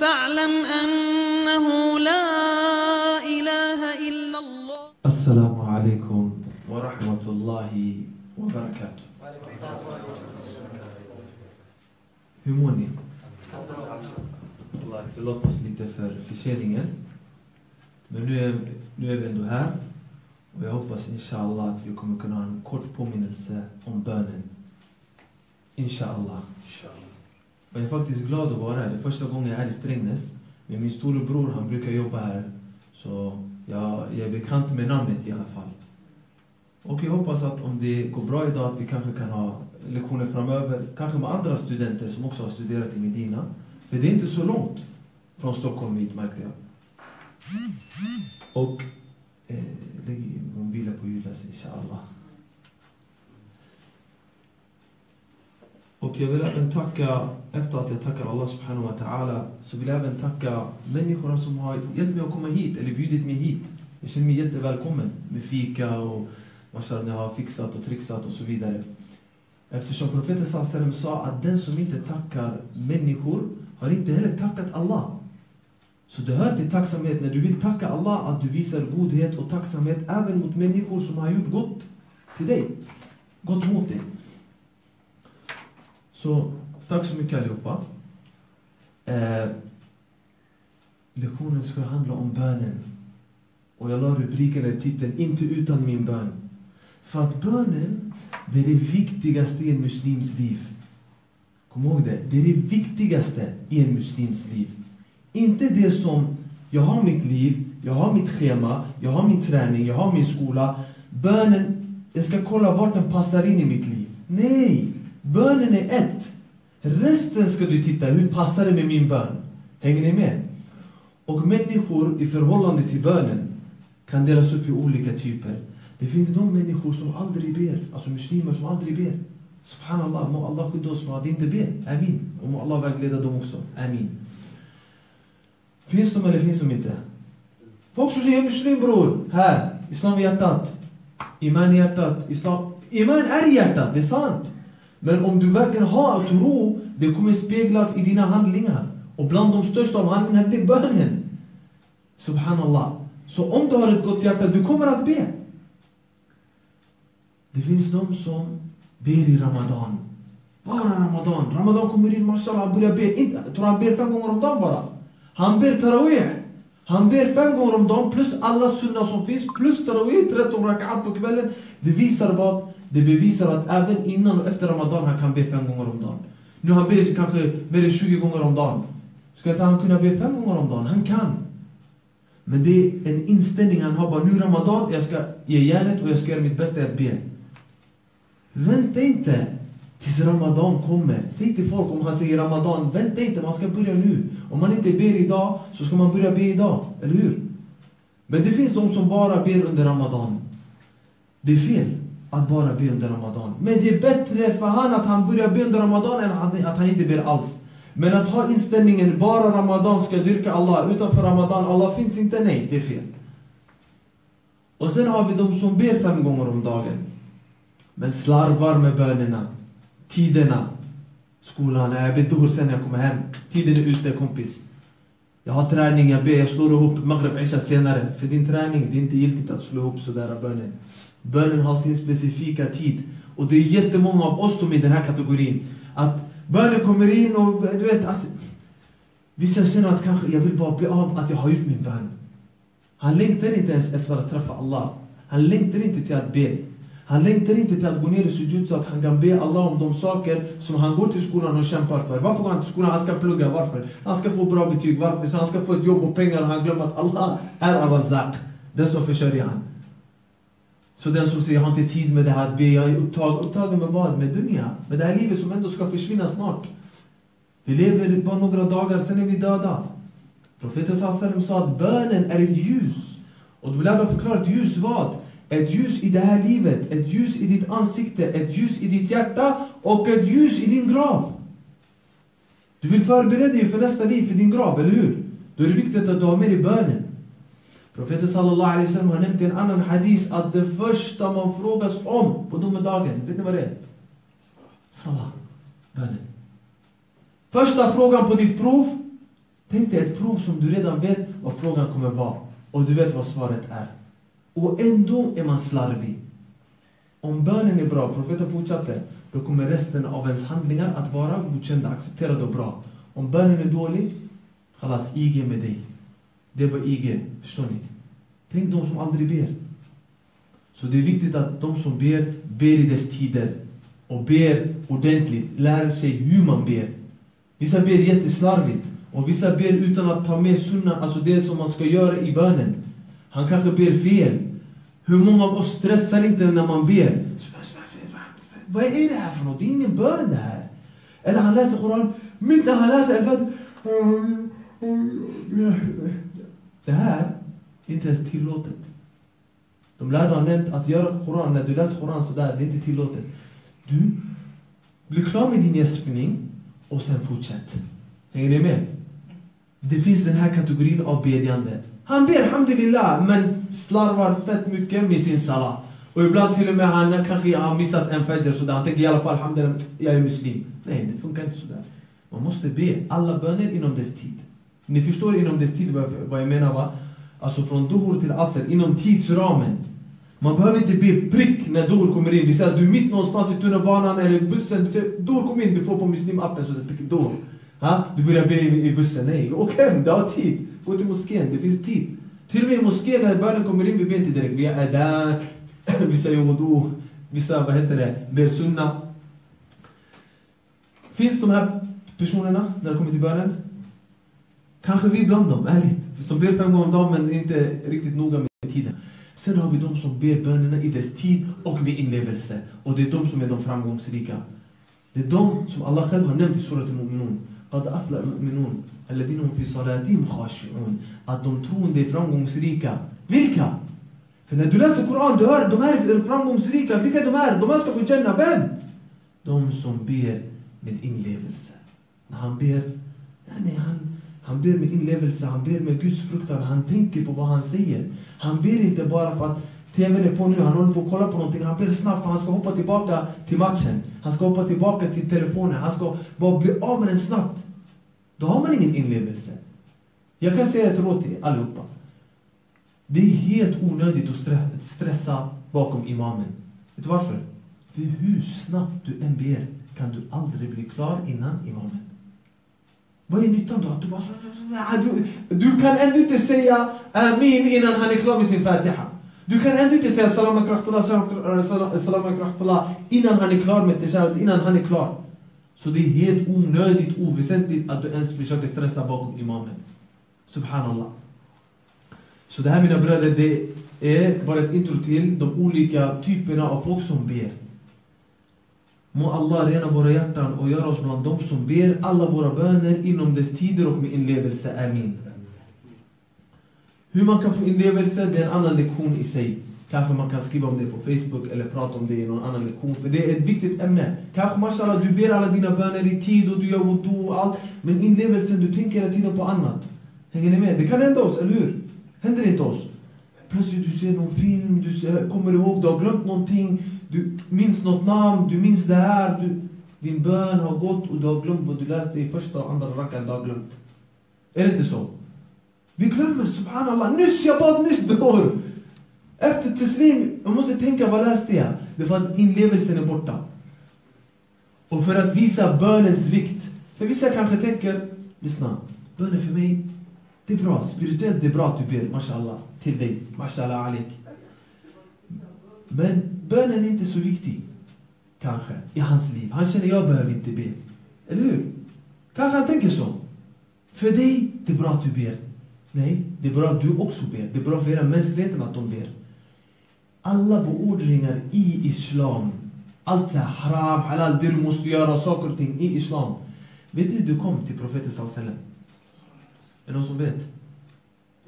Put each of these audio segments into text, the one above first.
فاعلم أنه لا إله إلا الله السلام عليكم ورحمة الله وبركاته Hur mår ni? Allah, förlåt oss lite för förseningen. Men nu är, nu är vi ändå här. Och jag hoppas inshallah att vi kommer kunna ha en kort påminnelse om bönen. Inshallah. Och jag är faktiskt glad att vara här. Det är första gången jag är här i Strängnäs. Men min storebror, han brukar jobba här. Så jag, jag är bekant med namnet i alla fall. Och jag hoppas att om det går bra idag att vi kanske kan ha lektioner framöver. Kanske med andra studenter som också har studerat i Medina. För det är inte så långt från Stockholm hit märkte jag. Och eh, lägg mobilen på hyllan, inshallah. Och jag vill även tacka, efter att jag tackar Allah subhanahu wa ta'ala, så vill jag även tacka människorna som har hjälpt mig att komma hit, eller bjudit mig hit. Jag känner mig jättevälkommen med fika och vad ni har fixat och trixat och så vidare. Eftersom profeten sallam sa att den som inte tackar människor har inte heller tackat Allah. Så det hör till tacksamhet när du vill tacka Allah att du visar godhet och tacksamhet även mot människor som har gjort gott till dig. Gott mot dig. Så tack så mycket allihopa. Eh, lektionen ska handla om bönen. Och jag la rubriken eller titeln Inte utan min bön. För att bönen, det är det viktigaste i en muslims liv. Kom ihåg det. Det är det viktigaste i en muslims liv. Inte det som, jag har mitt liv, jag har mitt schema, jag har min träning, jag har min skola. Bönen, jag ska kolla vart den passar in i mitt liv. Nej! Bönen är ett. Resten ska du titta, hur passar det med min bön? Hänger ni med? Och människor i förhållande till bönen kan delas upp i olika typer. Det finns de människor som aldrig ber, alltså muslimer som aldrig ber. Subhanallah, må Allah skydda oss från att inte be. Amin. Och må Allah vägleda dem också. Amin. Finns de eller finns de inte? Folk som säger muslim bror, här, islam i hjärtat. Iman i hjärtat. Islam. Iman är i hjärtat, det är sant. Men om du verkligen har tro, det kommer speglas i dina handlingar. Och bland de största av handlingarna, det är bönen. Subhanallah. Så om du har ett gott hjärta, du kommer att be. Det finns de som ber i Ramadan. Bara Ramadan. Ramadan kommer in, mashallah, han börjar be. Inte, jag tror han ber fem gånger om dagen bara. Han ber tarawih. Han ber fem gånger om dagen plus alla sunna som finns plus tarawih, 13 rakat på kvällen. Det visar vad? Det bevisar att även innan och efter Ramadan han kan be fem gånger om dagen. Nu han ber kanske mer än 20 gånger om dagen. Ska inte han kunna be fem gånger om dagen? Han kan. Men det är en inställning han har. Bara nu Ramadan, jag ska ge järnet och jag ska göra mitt bästa att be. Vänta inte tills Ramadan kommer. Säg till folk om han säger Ramadan, vänta inte, man ska börja nu. Om man inte ber idag, så ska man börja be idag. Eller hur? Men det finns de som bara ber under Ramadan. Det är fel att bara be under Ramadan. Men det är bättre för han att han börjar be under Ramadan än att han inte ber alls. Men att ha inställningen bara Ramadan ska dyrka Allah, utanför Ramadan, Allah finns inte, nej, det är fel. Och sen har vi de som ber fem gånger om dagen. Men slarvar med bönerna, tiderna. Skolan, jag ber duhr sen när jag kommer hem. Tiden är ute kompis. Jag har träning, jag ber, jag slår ihop Maghreb Isha senare. För din träning, det är inte giltigt att slå ihop sådär bönen. Bönen har sin specifika tid. Och det är jättemånga av oss som är i den här kategorin. Att bönen kommer in och du vet att vissa känner att kanske jag vill bara bli av att jag har gjort min bön. Han längtar inte ens efter att träffa Allah. Han längtar inte till att be. Han längtar inte till att gå ner i sujud så att han kan be Allah om de saker som han går till skolan och kämpar för. Varför går han till skolan? Han ska plugga. Varför? Han ska få bra betyg. Varför? Så han ska få ett jobb och pengar och han glömmer att Allah är Awazak. Den som försörjer han. Så den som säger jag har inte tid med det här att be, jag är upptagen. Upptagen med vad? Med dunja? Med det här livet som ändå ska försvinna snart. Vi lever bara några dagar, sen är vi döda. Profeten sa att bönen är ett ljus. Och de lärde förklara ett ljus vad? Ett ljus i det här livet, ett ljus i ditt ansikte, ett ljus i ditt hjärta och ett ljus i din grav. Du vill förbereda dig för nästa liv, för din grav, eller hur? Då är det viktigt att du har med dig bönen. Profeten sallallahu alaihi wasallam har nämnt i en annan hadis att det första man frågas om på domedagen, vet ni vad det är? Salah, bönen. Första frågan på ditt prov, Tänk dig ett prov som du redan vet vad frågan kommer vara. Och du vet vad svaret är. Och ändå är man slarvig. Om bönen är bra, profeten fortsatte, då kommer resten av ens handlingar att vara godkända, accepterade och bra. Om bönen är dålig, kallas IG med dig. Det var IG, förstår ni? Tänk de som aldrig ber. Så det är viktigt att de som ber, ber i dess tider. Och ber ordentligt, lär sig hur man ber. Vissa ber jätteslarvigt. Och vissa ber utan att ta med sunna, alltså det som man ska göra i bönen. Han kanske ber fel. Hur många av oss stressar inte när man ber? Vad är det här för något? Det är ingen bön det här. Eller han läser Koran, mitt när han läser al Det här är inte ens tillåtet. De lärde har nämnt att göra Koran, när du läser Koran sådär, det är inte tillåtet. Du blir klar med din gäspning och sen fortsätt. Hänger ni med? Det finns den här kategorin av bedjande. Han ber hamdulillah, men slarvar fett mycket med sin salah. Och ibland till och med han kanske har missat en fajr sådär. Han tänker i alla fall hamdulillah, jag är muslim. Nej, det funkar inte sådär. Man måste be alla böner inom dess tid. Ni förstår inom dess tid vad jag menar va? Alltså från duhur till asr, inom tidsramen. Man behöver inte be prick när duhur kommer in. Vi säger att du är mitt någonstans i tunnelbanan eller bussen. Du säger duhur kom in, du får på muslimappen så du duhur. Ha? Du börjar be i bussen. Nej, åk hem, du har tid. Gå till moskén, det finns tid. Till och med i moskén när bönen kommer in, vi ber inte direkt. Vi är där, vissa gör wudu, vissa, vad heter det, ber sunna. Finns de här personerna när det kommer till bönen? Kanske vi bland dem, ärligt. Som ber fem gånger om dagen men inte riktigt noga med tiden. Sen har vi de som ber bönerna i dess tid och med inlevelse. Och det är de som är de framgångsrika. Det är de som Allah själv har nämnt i Surat al-Mu'minun. قد أفلح المؤمنون الذين هم في صلاتهم خاشعون att de troende är framgångsrika. Vilka? För när du läser Koran, du hör de här är framgångsrika. Vilka är de här? De här ska få känna vem? De som ber med inlevelse. När han ber, nej, han, han ber med inlevelse, han ber med Guds fruktan, han tänker på vad han säger. Han ber inte bara för att TVn är på nu, han håller på att kolla på någonting. Han ber snabbt för han ska hoppa tillbaka till matchen. Han ska hoppa tillbaka till telefonen. Han ska bara bli av med den snabbt. Då har man ingen inlevelse. Jag kan säga ett råd till allihopa. Det är helt onödigt att stressa bakom imamen. Vet du varför? För hur snabbt du än ber kan du aldrig bli klar innan imamen. Vad är nyttan då? Att du, bara, du, du kan ändå inte säga amin innan han är klar med sin fatiha. Du kan ändå inte säga salam salam innan han är klar med tashahud, innan han är klar. Så det är helt onödigt, oväsentligt att du ens försöker stressa bakom imamen. Subhanallah. Så det här mina bröder, det är bara ett intro till de olika typerna av folk som ber. Må Allah rena våra hjärtan och göra oss bland de som ber alla våra böner inom dess tider och med inlevelse. Amin. Hur man kan få inlevelse, det är en annan lektion i sig. Kanske man kan skriva om det på Facebook eller prata om det i någon annan lektion. För det är ett viktigt ämne. Kanske mashallah, du ber alla dina böner i tid och du gör wudu och allt. Men inlevelsen, du tänker hela tiden på annat. Hänger ni med? Det kan hända oss, eller hur? Händer det inte oss? Plötsligt du ser någon film, du ser, kommer ihåg, du har glömt någonting. Du minns något namn, du minns det här. Du, din bön har gått och du har glömt vad du läste i första och andra rakan. Du har glömt. Är det inte så? Vi glömmer, subhanallah. Nyss, jag bad nyss dår. Efter teslim, jag måste tänka, vad läste jag? Det är för att inlevelsen är borta. Och för att visa bönens vikt. För vissa kanske tänker, lyssna, bönen för mig, det är bra. Spirituellt det är bra att du ber, mashallah, till dig. Mashallah alik. Men bönen är inte så viktig, kanske, i hans liv. Han känner, jag behöver inte be. Eller hur? Kanske han tänker så. För dig, det är bra att du ber. Nej, det är bra att du också ber. Det är bra för hela mänskligheten att de ber. Alla beordringar i Islam, allt det haram, halal, det du måste göra, saker och ting i Islam. Vet du hur du kom till profeten sallallahu Är det någon som vet?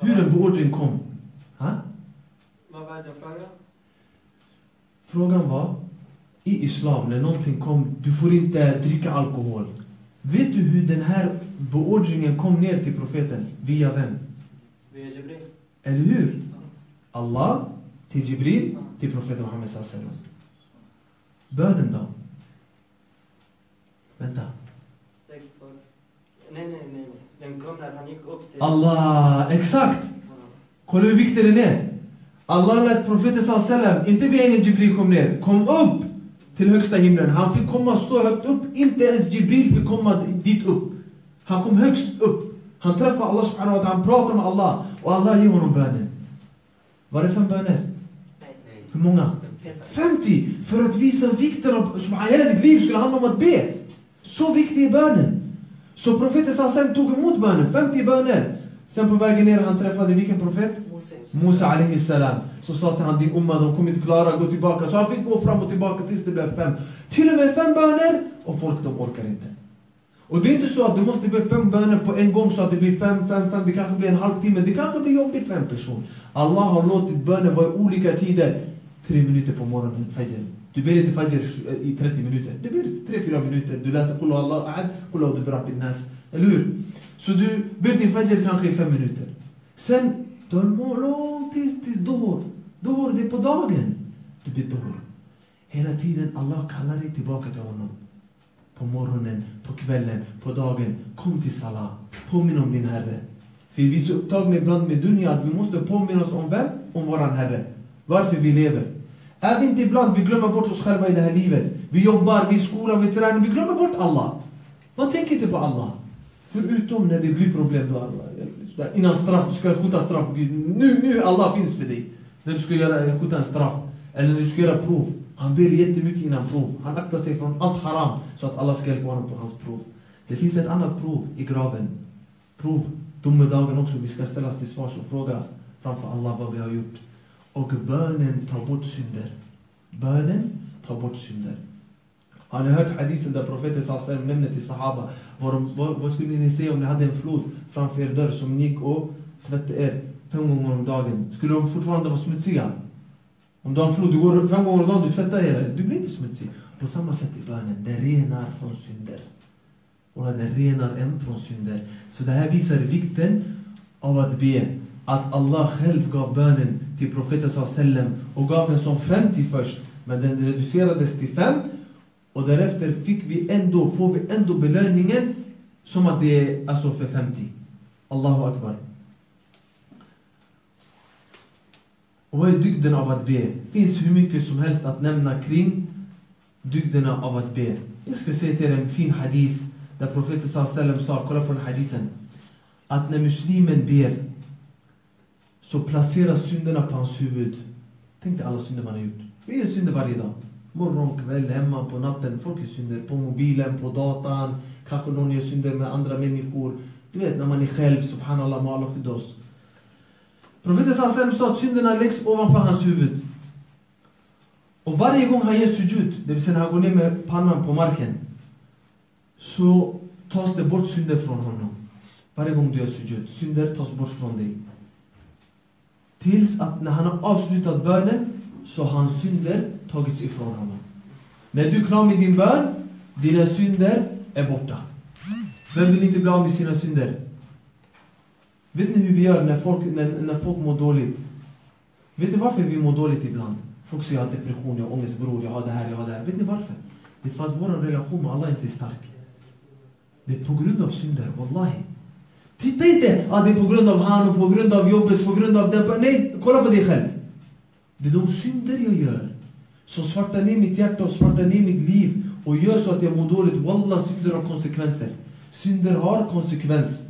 Hur en beordring kom? Ha? Vad var det frågan? Frågan var, i Islam, när någonting kom, du får inte dricka alkohol. Vet du hur den här beordringen kom ner till profeten? Via vem? Eller hur? Allah till Jibril till profeten Muhammed sallallahu Bönen då? Vänta. Steg först. Nej, nej, nej. nej. Den kom när han gick upp till... Allah, exakt! Kolla hur viktig den är. Allah lät profeten sallam, inte vid ängeln Jibril kom ner, kom upp till högsta himlen. Han fick komma så högt upp, inte ens Jibril fick komma dit upp. Han kom högst upp. Han träffade Allah subhanahu wa ta'ala, han pratade med Allah och Allah ger honom bönen. Var det fem böner? Hur många? 50! För att visa vikten av... Hela ditt liv skulle handla om att be. Så viktig är bönen. Så profeten sallam tog emot bönen, 50 böner. Sen på vägen ner han träffade vilken profet? Musa alaihi salam. Så sa till han din umma, de kommer inte klara, gå tillbaka. Så han fick gå fram och tillbaka tills det blev fem. Till och med fem böner och folk de orkar inte. Och det är inte så att du måste be fem böner på en gång så att det blir fem, fem, fem. Det kanske blir en halvtimme. Det kanske blir jobbigt för en person. Allah har låtit bönen vara i olika tider. Tre minuter på morgonen, fajr. Du ber inte fajr i 30 minuter. Du ber tre, fyra minuter. Du läser Qul Allah ahad, Qul du bi rabbin nas. Eller hur? Så du ber din fajr kanske i fem minuter. Sen, du har lång tid tills duhur. Duhur, det är på dagen. Du ber duhur. Hela tiden Allah kallar dig tillbaka till honom. På morgonen, på kvällen, på dagen. Kom till Salah. Påminn om din Herre. För vi är så upptagna ibland med dunja att vi måste påminna oss om vem? Om våran Herre. Varför vi lever. Är vi inte ibland, vi glömmer bort oss själva i det här livet. Vi jobbar, vi är i skolan, vi tränar, vi glömmer bort Allah. Man tänker inte på Allah. Förutom när det blir problem då Allah. Innan straff, du ska skjuta straff. Nu, nu Allah finns för dig. När du ska göra, skjuta en straff. Eller när du ska göra prov. Han ber jättemycket innan prov. Han aktar sig från allt haram. Så att alla ska hjälpa honom på hans prov. Det finns ett annat prov i graven. Prov, domedagen också. Vi ska ställas till svars och fråga framför Allah vad vi har gjort. Och bönen tar bort synder. Bönen tar bort synder. Har ni hört hadisen där profeten sallam nämnde till sahaba vad, de, vad, vad skulle ni säga om ni hade en flod framför er dörr som ni gick och tvättade er fem gånger om dagen? Skulle de fortfarande vara smutsiga? Om du har en flod, du går fem gånger om dagen, du tvättar hela. du blir inte smutsig. På samma sätt i bönen, den renar från synder. Och den renar en från synder. Så det här visar vikten av att be. Att Allah själv gav bönen till profeten sallam och gav den som 50 först. Men den reducerades till fem och därefter fick vi ändå, får vi ändå belöningen som att det är alltså för 50. Allahu Akbar. Och vad är dygden av att be? Det finns hur mycket som helst att nämna kring dygderna av att be. Jag ska säga till er en fin hadis där profeten sallam sa, kolla på den hadisen. Att när muslimen ber så placeras synderna på hans huvud. Tänk dig alla synder man har gjort. Vi gör synder varje dag. Morgon, kväll, hemma, på natten. Folk gör synder på mobilen, på datan. Kanske någon gör synder med andra människor. Du vet när man är själv, subhanallah, må Allah skydda oss. Profeten sallam sa att synderna läggs ovanför hans huvud. Och varje gång han ger sujud, det vill säga när han går ner med pannan på marken, så tas det bort synder från honom. Varje gång du gör sujud, synder tas bort från dig. Tills att när han har avslutat bönen så har hans synder tagits ifrån honom. När du är klar med din bön, dina synder är borta. Vem vill inte bli av med sina synder? Vet ni hur vi gör när folk, när, när folk mår dåligt? Vet ni varför vi mår dåligt ibland? Folk säger jag har depression, jag har ångest bror, jag har det här, jag har det här. Vet ni varför? Det är för att vår relation med Allah inte är stark. Det är på grund av synder, wallahi. Titta inte att det är på grund av han och på grund av jobbet, på grund av den. Nej, kolla på dig själv. Det är de synder jag gör som svartar ner mitt hjärta och svartar ner mitt liv och gör så att jag mår dåligt. Wallah, synder har konsekvenser. Synder har konsekvens.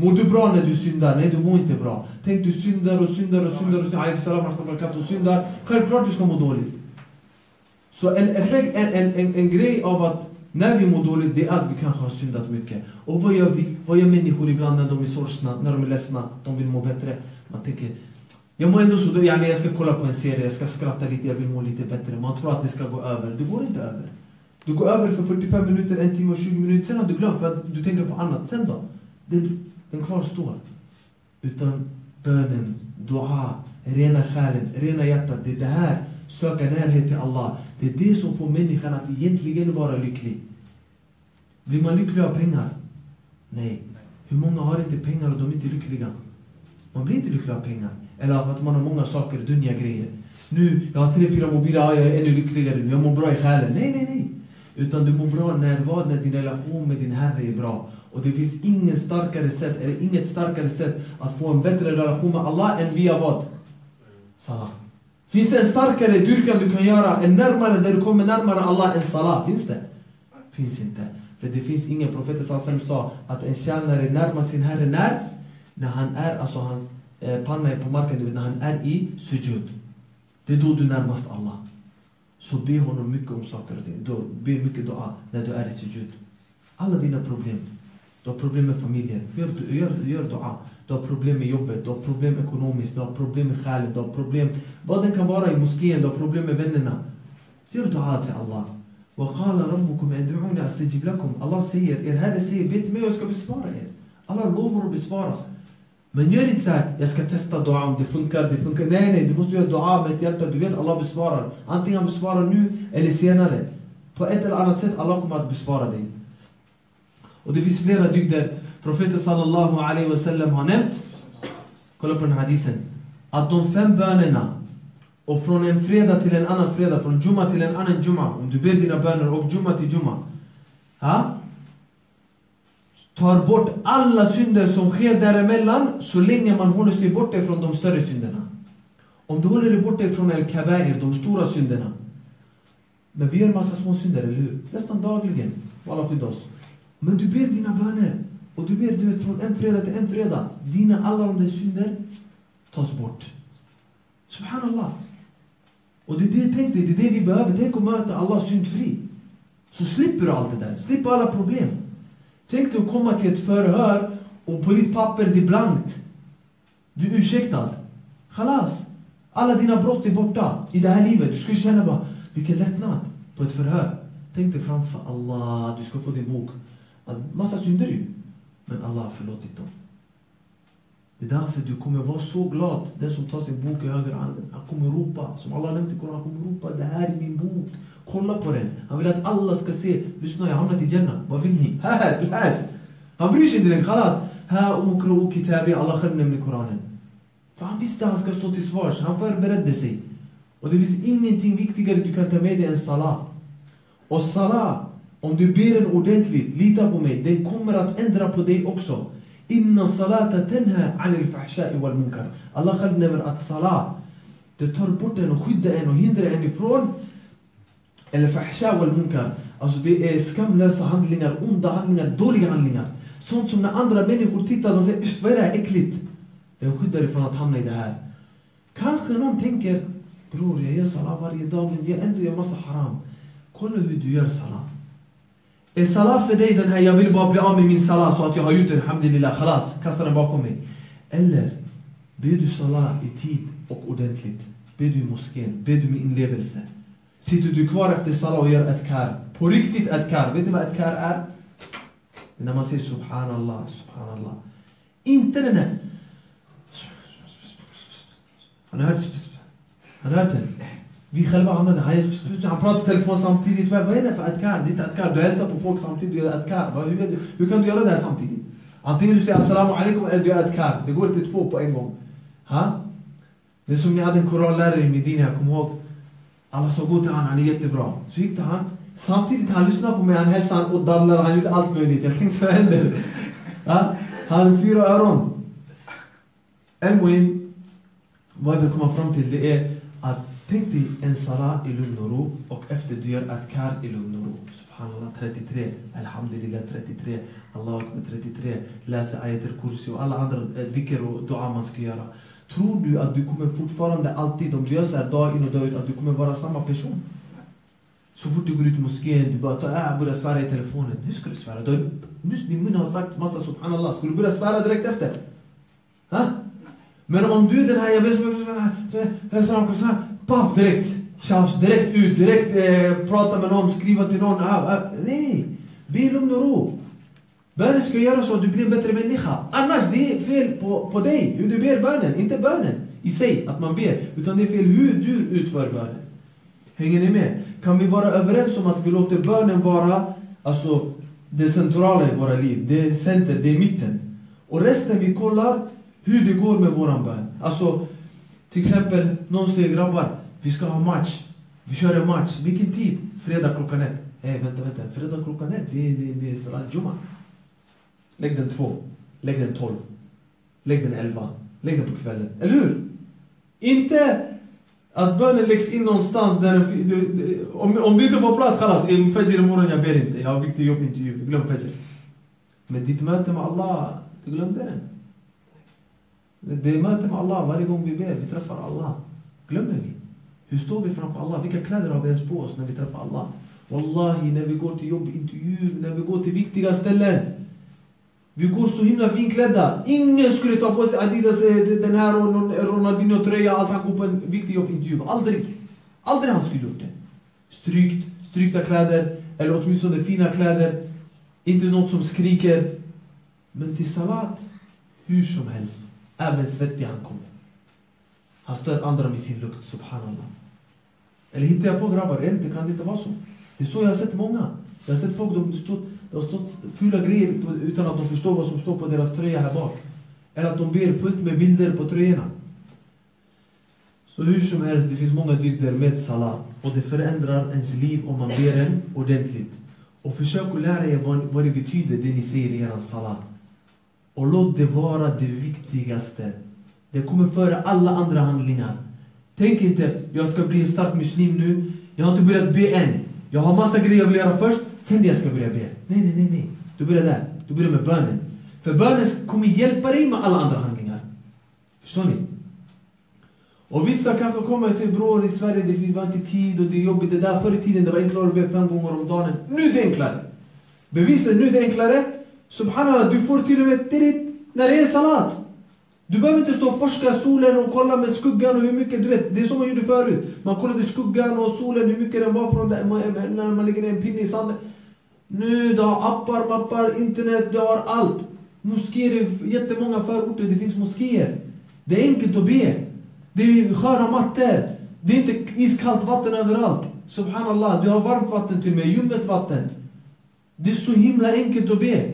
Mår du bra när du syndar? Nej, du mår inte bra. Tänk du syndar och syndar och syndar och syndar. och syndar. Självklart du ska må dåligt. Så en effekt, en, en, en, en grej av att när vi mår dåligt, det är att vi kanske har syndat mycket. Och vad gör vi? Vad gör människor ibland när de är sorgsna, när de är ledsna, de vill må bättre? Man tänker, jag mår ändå så, dåligt. jag ska kolla på en serie, jag ska skratta lite, jag vill må lite bättre. Man tror att det ska gå över. Det går inte över. Du går över för 45 minuter, en timme och 20 minuter, sen har du glömt för att du tänker på annat. Sen då? Det, den kvarstår. Utan bönen, dua, rena själen, rena hjärtat. Det är det här, söka närhet till Allah. Det är det som får människan att egentligen vara lycklig. Blir man lycklig av pengar? Nej. Hur många har inte pengar och de är inte lyckliga? Man blir inte lycklig av pengar. Eller av att man har många saker, dunja grejer. Nu, jag har tre, fyra mobiler, jag är ännu lyckligare nu. Jag mår bra i själen. Nej, nej, nej. Utan du mår bra när vad? När din relation med din Herre är bra. Och det finns ingen starkare sätt, eller inget starkare sätt att få en bättre relation med Allah än via vad? Salah. Finns det en starkare dyrkan du kan göra, en närmare där du kommer närmare Allah än Salah? Finns det? Finns inte. För det finns ingen, profeten Sassam sa att en tjänare närmar sin Herre när? När han är, alltså hans eh, panna är på marken, du vet när han är i sujud. Det är då du närmast Allah. Så be honom mycket om saker och ting. Då, be mycket dua när du är i sujud. Alla dina problem. Du har problem med familjen. Gör, gör, gör dua. Du har problem med jobbet, du har problem ekonomiskt, du har problem med själen, du har problem vad den kan vara i moskén, du har problem med vännerna. Gör dua till Allah. وقال ربكم ادعوني استجب لكم. Allah säger, er Herre säger, be till mig och jag ska besvara er. Allah lovar att besvara. Men gör inte så här, jag ska testa dua om det funkar, det funkar. Nej, nej, du måste göra dua med ett hjärta. Du vet Allah besvarar. Antingen han besvarar nu eller senare. På ett eller annat sätt, Allah kommer att besvara dig. Och det finns flera dygder. Profeten sallallahu alaihi wasallam har nämnt, kolla på den här hadisen, att de fem bönerna och från en fredag till en annan fredag, från Jumma till en annan Jumma, om du ber dina böner och Jumma till Jumma, ha? Tar bort alla synder som sker däremellan så länge man håller sig borta ifrån de större synderna. Om du håller dig borta ifrån al-kabair, de stora synderna. Men vi gör en massa små synder, eller hur? Nästan dagligen. Walla skydda oss. Men du ber dina böner. Och du ber du vet, från en fredag till en fredag. Dina alla de där synder tas bort. Subhanallah. Och det är det, tänk dig, det är det vi behöver. Tänk att möta Allah syndfri. Så slipper du allt det där. Slipper alla problem. Tänk dig att komma till ett förhör och på ditt papper det är blankt. Du är ursäktad. Khalas. Alla dina brott är borta i det här livet. Du ska känna bara, vilken lättnad på ett förhör. Tänk dig framför Allah, du ska få din bok. Massa synder ju. Men Allah har förlåtit dem. Det är därför du kommer vara så glad. Den som tar sin bok i högerhanden, han kommer ropa. Som Allah nämnde i Koranen, han kommer ropa. Det här är min bok. Kolla på den. Han vill att alla ska se. Lyssna, jag har hamnat i Jannah. Vad vill ni? Här, läs! Han bryr sig inte längre. Khalas. Här umkro kitabi. alla själv nämner Koranen. För han visste att han ska stå till svars. Han förberedde sig. Och det finns ingenting viktigare du kan ta med dig än salah. Och salah, om du ber den ordentligt, lita på mig, den kommer att ändra på dig också. Salata tenha anil fahsha'i wal munkar. Allah nämner att salah, det tar bort en och skyddar en och hindrar en ifrån wal munkar. Alltså det är skamlösa handlingar, onda handlingar, dåliga handlingar. Sånt som när andra människor tittar och säger vad är det här äckligt? Den skyddar ifrån att hamna i det här. Kanske någon tänker, bror jag gör salah varje dag men jag ändå gör massa haram. Kolla hur du gör salah. Är salah för dig den här, jag vill bara bli av med min salah så att jag har gjort den, hamdulillah, khalas, kasta den bakom mig. Eller ber du salah i tid och ordentligt. Ber du i moskén, ber du med inlevelse. Sitter du kvar efter salah och gör adkar. På riktigt adkar. Vet du vad adkar är? Det är när man säger subhanallah, subhanallah. Inte den här... Har ni hört? Har ni hört den? Vi själva hamnade han, han pratar i telefon samtidigt. Vad är det för adkar? Det är inte adkar. Du hälsar på folk samtidigt, du gör adkar. Hur, hur kan du göra det här samtidigt? Antingen du säger assalamu alaikum eller du gör adkar. Det går inte två på en gång. Ha? Det är som jag hade en koranlärare i Medina, jag kommer ihåg. Alla sa gå till honom. han är jättebra. Så gick det han. Samtidigt han lyssnade på mig, han hälsade och dadlade, han gjorde allt möjligt. Jag tänkte, vad händer? Ha? Han hade fyra öron. El-Muhim, vad jag vill komma fram till det är att tänk dig en salah i lugn och ro och efter du gör adkar i lugn och ro. Subhanallah 33, Alhamdulillah 33, Allah Akbar 33, Läser ayat al-kursi och alla andra dhikr och dua man ska göra. Tror du att du kommer fortfarande alltid, om du gör så här dag in och dag ut, att du kommer vara samma person? Så fort du går ut i moskén, du bara tar, äh, börjar svära i telefonen. Nu ska du svära? Du, nyss din mun har sagt massa subhanallah. Ska du börja svära direkt efter? Ha? Men om du är den här, jag ber Paff direkt. Tjafs, direkt ut, direkt eh, prata med någon, skriva till någon. Ah, ah. Nej, be i lugn och ro. Bönen ska göra så att du blir en bättre människa. Annars, det är fel på, på dig, hur du ber bönen. Inte bönen i sig, att man ber. Utan det är fel hur du utför bönen. Hänger ni med? Kan vi vara överens om att vi låter bönen vara alltså, det centrala i våra liv? Det är center, det är mitten. Och resten vi kollar hur det går med våran bön. Alltså, till exempel, någon säger grabbar, vi ska ha match. Vi kör en match. Vilken tid? Fredag klockan ett. Hey, vänta, vänta. Fredag klockan ett, det, det, det är salat juma. Lägg den två. Lägg den tolv. Lägg den elva. Lägg den på kvällen. Eller hur? Inte att bönen läggs in någonstans där den, du, du, om, om det inte får plats, kallas Fajr imorgon, jag ber inte. Jag har viktig jobbintervju. Glöm Fajr. Men ditt möte med Allah, du glömde den. Det är möte med Allah varje gång vi ber. Vi träffar Allah. Glömmer vi? Hur står vi framför Allah? Vilka kläder har vi ens på oss när vi träffar Allah? Wallahi, när vi går till jobbintervju, när vi går till viktiga ställen. Vi går så himla finklädda. Ingen skulle ta på sig Adidas, eh, den här Ronaldinho-tröja, allt han går på en viktig jobbintervju. Aldrig. Aldrig han skulle gjort det. Strykt, strykta kläder, eller åtminstone fina kläder. Inte något som skriker. Men till salat, hur som helst. Även svettig han kommer. Han stör andra med sin lukt, subhanallah. Eller hittar jag på grabbar? Inte kan det inte vara så. Det är så jag har sett många. Jag har sett folk, de stått, det har stått fula grejer på, utan att de förstår vad som står på deras tröja här bak. Eller att de ber fullt med bilder på tröjorna. Så hur som helst, det finns många dygder med salah. Och det förändrar ens liv om man ber den ordentligt. Och försök att lära er vad, vad det betyder, det ni säger i er salah. Och låt det vara det viktigaste. Det kommer före alla andra handlingar. Tänk inte, jag ska bli en stark muslim nu. Jag har inte börjat be än. Jag har massa grejer jag vill göra först, sen jag ska börja be. Nej, nej, nej, nej. Du börjar där. Du börjar med bönen. För bönen kommer hjälpa dig med alla andra handlingar. Förstår ni? Och vissa kanske kommer och säger bror i Sverige det var inte tid och det är jobbigt. Det där förr i tiden det var enklare att be fem gånger om dagen. Nu är det enklare. Beviset, nu är det enklare. Subhanallah, du får till och med tirit när det är salat. Du behöver inte stå och forska solen och kolla med skuggan och hur mycket, du vet, det är som man gjorde förut. Man kollade skuggan och solen, hur mycket den var från där, när man lägger ner en pinne i sanden. Nu, du har appar, mappar, internet, du har allt. Moskéer i jättemånga förorter, det finns moskéer. Det är enkelt att be. Det är sköna mattor. Det är inte iskallt vatten överallt. Subhanallah, du har varmt vatten till och med, ljummet vatten. Det är så himla enkelt att be.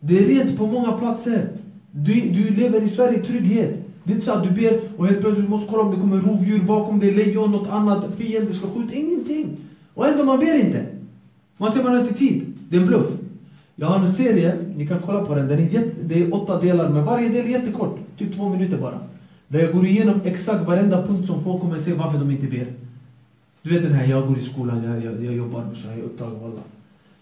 Det är rent på många platser. Du, du lever i Sverige i trygghet. Det är inte så att du ber och helt plötsligt måste kolla om det kommer rovdjur bakom dig, lejon, något annat, fiende ska skjuta. Ingenting. Och ändå man ber inte. Man säger man har inte tid. Det är en bluff. Jag har en serie, ni kan kolla på den. den är jätte, det är åtta delar, men varje del är jättekort. Typ två minuter bara. Där jag går igenom exakt varenda punkt som folk kommer se varför de inte ber. Du vet den här, jag går i skolan, jag, jag, jag jobbar, så jag är upptagen alla.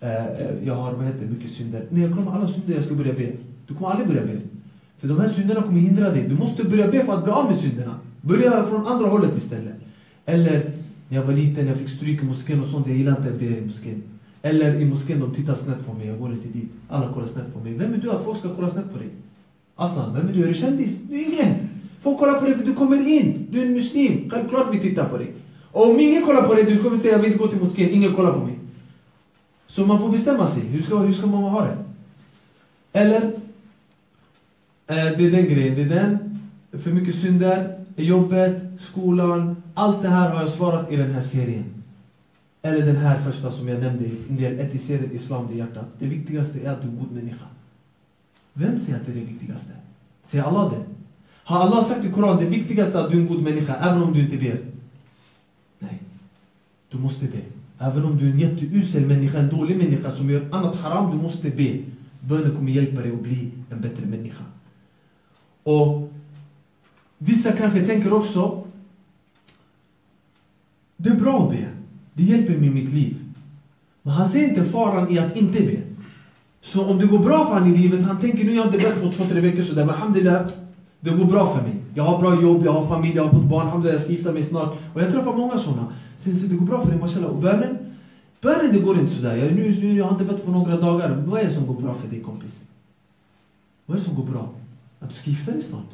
Uh, jag har, vad heter mycket synder. Nej, jag glömmer alla synder jag ska börja be. Du kommer aldrig börja be. För de här synderna kommer hindra dig. Du måste börja be för att bli av med synderna. Börja från andra hållet istället. Eller, när jag var liten, jag fick stryk i moskén och sånt. Jag gillar inte att be i moskén. Eller i moskén, de tittar snett på mig. Jag går inte dit. Alla kollar snett på mig. Vem är du att folk ska kolla snett på dig? Aslan, vem är du? Är du kändis? Du är ingen! Folk kollar på dig för du kommer in. Du är en muslim. Självklart vi tittar på dig. Och om ingen kollar på dig, du kommer säga jag vill inte gå till moskén. Ingen kollar på mig. Så man får bestämma sig. Hur ska, hur ska man ha det? Eller, Eh, det är den grejen. Det är den. För mycket synder, jobbet, skolan. Allt det här har jag svarat i den här serien. Eller den här första som jag nämnde i del 1 i serien Islam, det hjärtat. Det viktigaste är att du är en god människa. Vem säger att det är det viktigaste? Säger Allah det? Har Allah sagt i Koran det viktigaste är att du är en god människa, även om du inte ber? Nej. Du måste be. Även om du är en jätteusel människa, en dålig människa som gör annat haram, du måste be. Bönen kommer hjälpa dig att bli en bättre människa. Och vissa kanske tänker också, det är bra att be. Det hjälper mig i mitt liv. Men han ser inte faran i att inte be. Så om det går bra för honom i livet, han tänker nu jag har inte bett på två, tre veckor sådär, men alhamdulillah, det går bra för mig. Jag har bra jobb, jag har familj, jag har fått barn, alhamdulillah, jag ska gifta mig snart. Och jag träffar många sådana. Sen säger det går bra för dig, mashallah. Och bönen? Bönen det går inte sådär. Jag, nu, nu, jag har inte bett på några dagar. Vad är det som går bra för dig kompis? Vad är det som går bra? Att du ska gifta dig snart.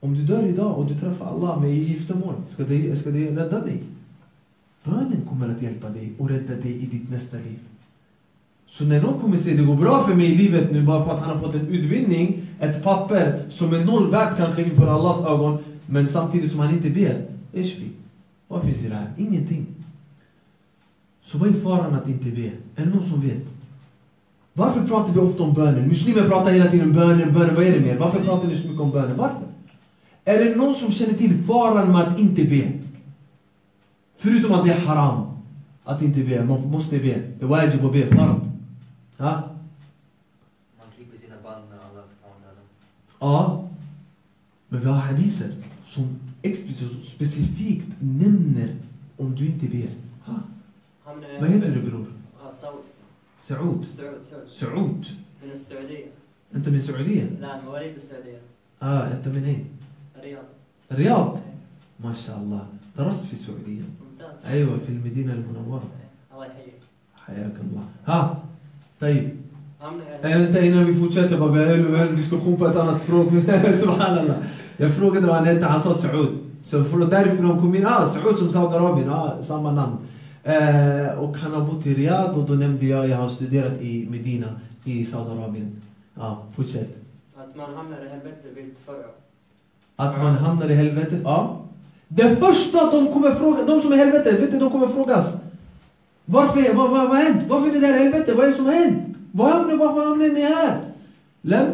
Om du dör idag och du träffar Allah med giftermål, ska det, ska det rädda dig? Bönen kommer att hjälpa dig och rädda dig i ditt nästa liv. Så när någon kommer säga det går bra för mig i livet nu bara för att han har fått en utbildning, ett papper som är noll värt kanske inför Allahs ögon, men samtidigt som han inte ber. Ishfi. Vad finns i det här? Ingenting. Så vad är faran att inte be? Är det någon som vet? Varför pratar vi ofta om bönen? Muslimer pratar hela tiden bönen, bönen, vad är det mer? Varför pratar ni så mycket om bönen? Varför? Är det någon som känner till faran med att inte be? Förutom att det är haram. att inte be. Man måste be. Det är wajib att be. Fard. Ja? Man klipper sina band med subhanahu Ja. Men vi har hadiser som explicit, specifikt nämner om du inte ber. Ha? هم Vad heter du bror? سعود. سعود سعود. من السعودية. أنت من السعوديه؟ لا مواليد السعودية. آه أنت من أين؟ الرياض. الرياض؟ إيه. ما شاء الله. درست في السعودية. ممتاز. أيوه في المدينة المنورة. إيه. الله يحييك. حياك الله. ها طيب. يعني. أيوة، أنت هنا في فوتشات بابا هلو هلو ديسكو خوبا تانس فروك سبحان الله. يا فروك إنت عصا سعود. سو فرو داري فروم كومين آه سعود سم ساود آه سام Eh, och han har bott i Riyadh och då nämnde jag, jag har studerat i Medina i Saudiarabien. Ja, fortsätt. att man hamnar i helvetet vid förra. Att man hamnar i helvetet, ja. Det första de kommer fråga, de som är i helvetet, vet du, de kommer frågas. Varför, vad, vad, vad har hänt? Varför är ni där helvetet? Vad är det som har hänt? Vad hamnar, varför hamnar ni här? Lem?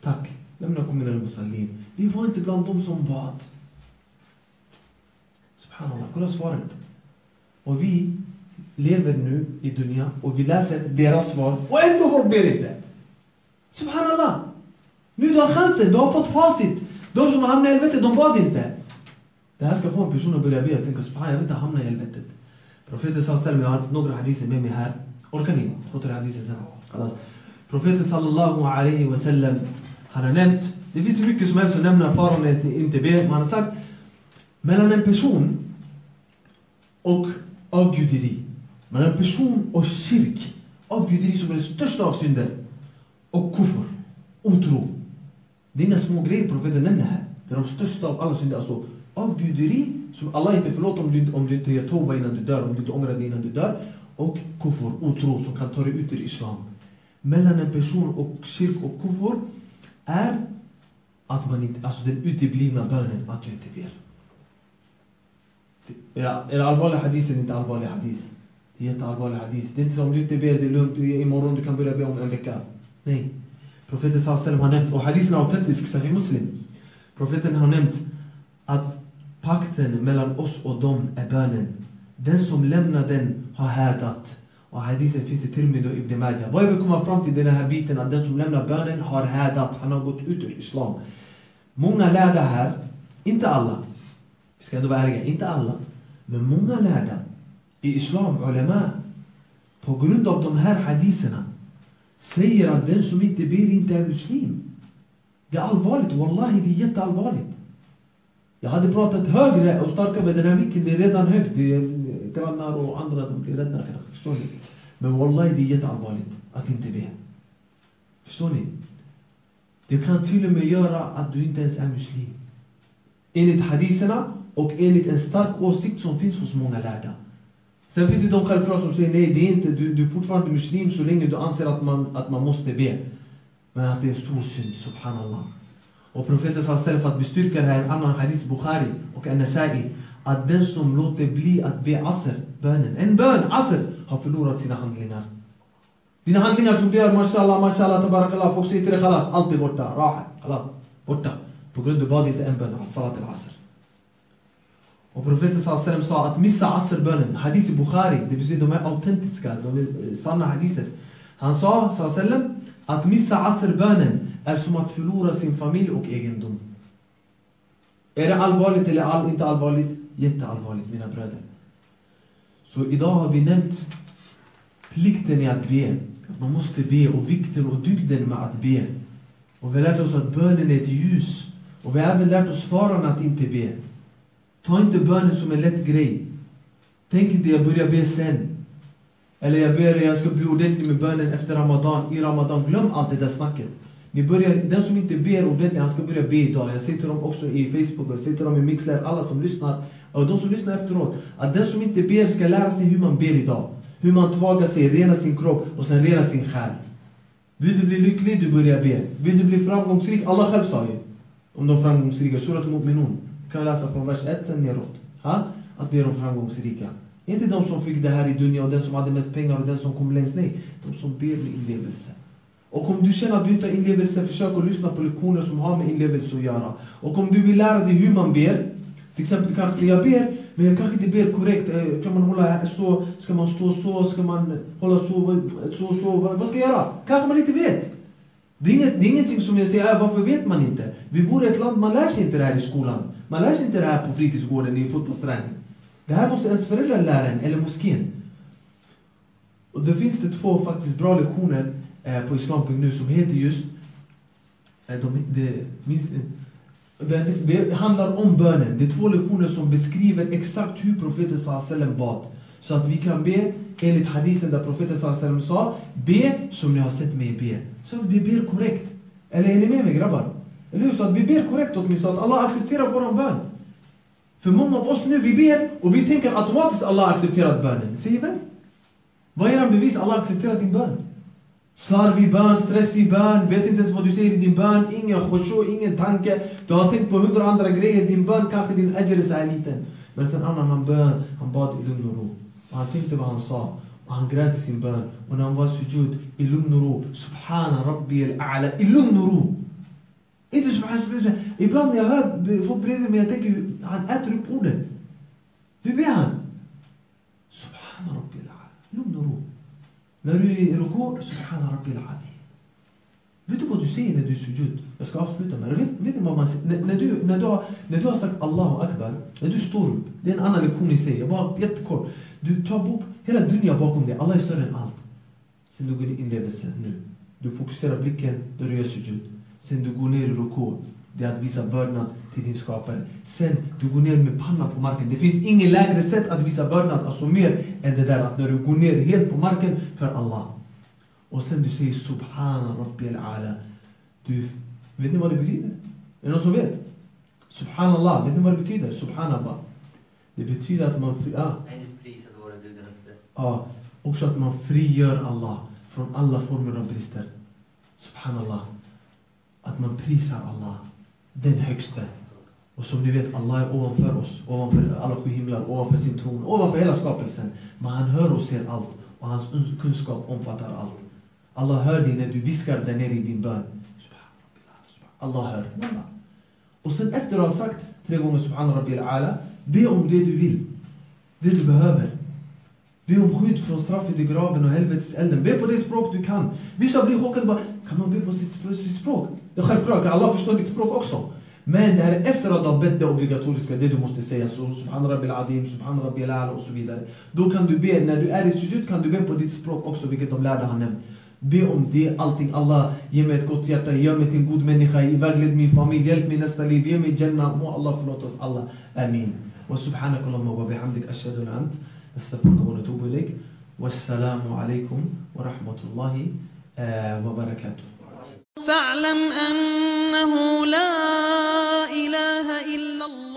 Tack. Lämna min al-musallin. Vi var inte bland dem som bad. Subhanallah, kolla svaret. Och vi lever nu i dunia och vi läser deras svar och ändå får ber inte. Subhanallah. Nu du har chansen, du har fått facit. De som hamnade i helvetet, de bad inte. Det här ska få en person att börja be och tänka subhanallah, jag vill inte hamna i helvetet. Profeten sallallahu alaihi wasallam, jag har några hadiser med mig här. Orkar ni? Två, tre hadiser sen. Profeten sallallahu alaihi wasallam, han har nämnt, det finns hur mycket som helst att nämna faran inte be, men han har sagt mellan en person och avguderi, mellan en person och kyrk, avguderi som är den största av synder, och kufr, otro. Det är inga små grejer profeten nämner här. Det är de största av alla synder. Alltså avguderi, som Allah inte förlåter om du, inte- om du inte gör toba innan du dör, om du inte ångrar dig innan du dör. Och kufr, otro, som kan ta dig ut ur islam. Mellan en person och kyrk och kufr är att man inte, alltså den uteblivna bönen, att du inte ber. Det- Ja, är inte allvarliga hadis? Det är jätteallvarlig hadis. Det är inte så om du inte ber, det är lugnt, du, imorgon du kan börja be om en vecka. Nej. Profeten sallallahu har nämnt, och hadisen är autentisk, Sahih Muslim. Profeten har nämnt att pakten mellan oss och dem är bönen. Den som lämnar den har härdat. Och hadisen finns i Tirmidhi och Ibn Majah. Vad jag vill komma fram till i den här biten att den som lämnar bönen har härdat. Han har gått ut ur Islam. Många lärda här, inte alla, vi ska ändå vara ärliga, inte alla, men många lärda i Islam, ulema, på grund av de här hadiserna säger att den som inte ber inte är muslim. Det är allvarligt, wallahi det är jätteallvarligt. Jag hade pratat högre och starkare med den här micken, det är redan högt. Det är eh, grannar och andra, de blir rädda kanske, förstår ni? Men wallahi det är jätteallvarligt att inte be. Förstår ni? Det kan till och med göra att du inte ens är muslim. Enligt hadiserna och enligt en stark åsikt som finns hos många lärda. Sen finns det de självklart som säger nej, det är inte, du, du är fortfarande muslim så länge du anser att man, att man måste be. Men att det är en stor synd, subhanallah. Och profeten sa för att bestyrka det här, en annan hadith, Bukhari och An-Nasai, att den som låter bli att be asr, bönen, en bön, asr, har förlorat sina handlingar. Dina handlingar som du gör, mashallah, mashallah, tabarakallah, folk säger till dig khalas, allt är borta, raha, khalas, borta. På grund av att du bad inte en bön, salat al-asr. Och profeten sallallahu sa att missa asr-bönen, hadith i Bukhari, det betyder de är autentiska, de är eh, sanna hadither. Han sa, sallallahu att missa asr-bönen är som att förlora sin familj och egendom. Är det allvarligt eller all, inte allvarligt? Jätteallvarligt mina bröder. Så idag har vi nämnt plikten i att be. Att man måste be och vikten och dygden med att be. Och vi har lärt oss att bönen är ett ljus. Och vi har även lärt oss faran att inte be. Ta inte bönen som en lätt grej. Tänk inte jag börjar be sen. Eller jag ber jag ska bli ordentlig med bönen efter Ramadan, i Ramadan. Glöm allt det där snacket. Ni börjar, den som inte ber ordentligt, han ska börja be idag. Jag säger till dem också i Facebook, jag säger till dem i Mixler, alla som lyssnar. Och de som lyssnar efteråt. Att den som inte ber ska lära sig hur man ber idag. Hur man tvagar sig, renar sin kropp och sen renar sin själ. Vill du bli lycklig, du börjar be. Vill du bli framgångsrik, Allah själv sa ju. Om de framgångsrika, Surat Mu'minun. Kan jag läsa från vers 1 sen neråt. Ha? Att det är de framgångsrika. Inte de som fick det här i Dunja och den som hade mest pengar och den som kom längst. Nej, de som ber med inlevelse. Och om du känner att du inte har inlevelse, försök att lyssna på lektioner som har med inlevelse att göra. Och om du vill lära dig hur man ber, till exempel du kanske säger jag ber, men jag kanske inte ber korrekt. Eh, kan man hålla så? Ska man stå så? Ska man hålla så? Så, så? Vad ska jag göra? Kanske man inte vet. Det är, inget, det är ingenting som jag säger, äh, varför vet man inte? Vi bor i ett land, man lär sig inte det här i skolan. Man lär sig inte det här på fritidsgården i fotbollsträning. Det här måste ens föräldrar lära en, eller moskén. Och det finns det två faktiskt bra lektioner eh, på islam.nu som heter just eh, de, det, minst, det, det handlar om bönen. Det är två lektioner som beskriver exakt hur profeten sallam bad. Så att vi kan be enligt hadisen där profeten sallam sa Be som ni har sett mig be. Så att vi ber korrekt. Eller är ni med mig grabbar? Eller hur? Så att vi ber korrekt åtminstone, så att Allah accepterar våran bön. För många av oss nu, vi ber och vi tänker automatiskt Allah accepterat bönen. Säger vem? Vad är eran bevis? Allah accepterat din bön. Slarvig bön, stressig bön, vet inte ens vad du säger i din bön, ingen khushu, ingen tanke. Du har tänkt på hundra andra grejer, din bön kanske din ajr är liten. Men sen annan han bön, han bad i lugn och ro. Och han tänkte vad han sa. Och han grät i sin bön. Och när han var i sujud, i lugn och ro. Subhana rabbi al-a'la, i lugn och ro. Inte subhana, subhana. Ibland när jag hör folk bredvid mig, jag tänker hur han äter upp orden. Hur ber han? Subhana rabbi al-a'la, lugn och ro. När du är i ruku, subhana rabbil azim. Vet du vad du säger när du är sujud? Jag ska avsluta med det. Vet, vet du vad man säger? När, när, du, när, du har, när du har sagt Allahu akbar, när du står upp, det är en annan lektion i sig, jag bara jättekort. Du tar bort hela dunja bakom dig, Allah är större än allt. Sen du går in i inlevelsen nu. Du fokuserar blicken när du gör sujud. Sen du går ner i ruku. Det är att visa vördnad till din skapare. Sen du går ner med pannan på marken. Det finns inget lägre sätt att visa vördnad. alltså mer än det där att när du går ner helt på marken för Allah. Och sen du säger Subhana Rabbi al-Ala. Du, vet ni vad det betyder? Är det någon som vet? Subhanallah, vet ni vad det betyder? Subhanallah. Det betyder att man... Ja, den högste. Ja, också att man frigör Allah från alla former av brister. Subhanallah. Att man prisar Allah, den högste. Och som ni vet, Allah är ovanför oss, ovanför alla sju himlar, ovanför sin tron, ovanför hela skapelsen. Men han hör och ser allt och hans kunskap omfattar allt. Allah hör dig när du viskar där nere i din bön. Allah hör. Och sen efter att ha sagt tre gånger Subhan Rabbil Ala, be om det du vill. Det du behöver. Be om skydd från straffet i graven och helvetets elden. Be på det språk du kan. Vissa blir chockade bara, kan man be på sitt, språk- sitt språk? Ja, självklart kan Allah förstå ditt språk också. Men det här är efter att du har bett det obligatoriska, det du måste säga. Så Subhan Rabbil Adim, Subhan Rabbil Ala och så vidare. Då kan du be, när du är i sujud kan du be på ditt språk också, vilket de lärde har nämnt. be om det allting, Allah Ge mig ett gott hjärta, gör mig till en god människa, vägled min familj, hjälp mig nästa liv, ge mig Jannah, må Allah förlåta oss alla. Amin. Wa subhanakallamma wa bihamdik اللهم وبحمدك أشهد أن أنت نستغفرك ونتوب إليك alaikum wa rahmatullahi wa barakatuh. فاعلم أنه لا إله إلا الله